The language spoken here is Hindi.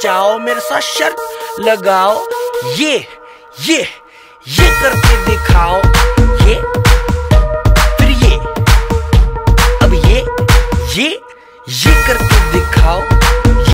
बचाओ मेरे साथ शर्त लगाओ। ये ये ये करके दिखाओ। ये, फिर ये, अब ये ये ये करके दिखाओ।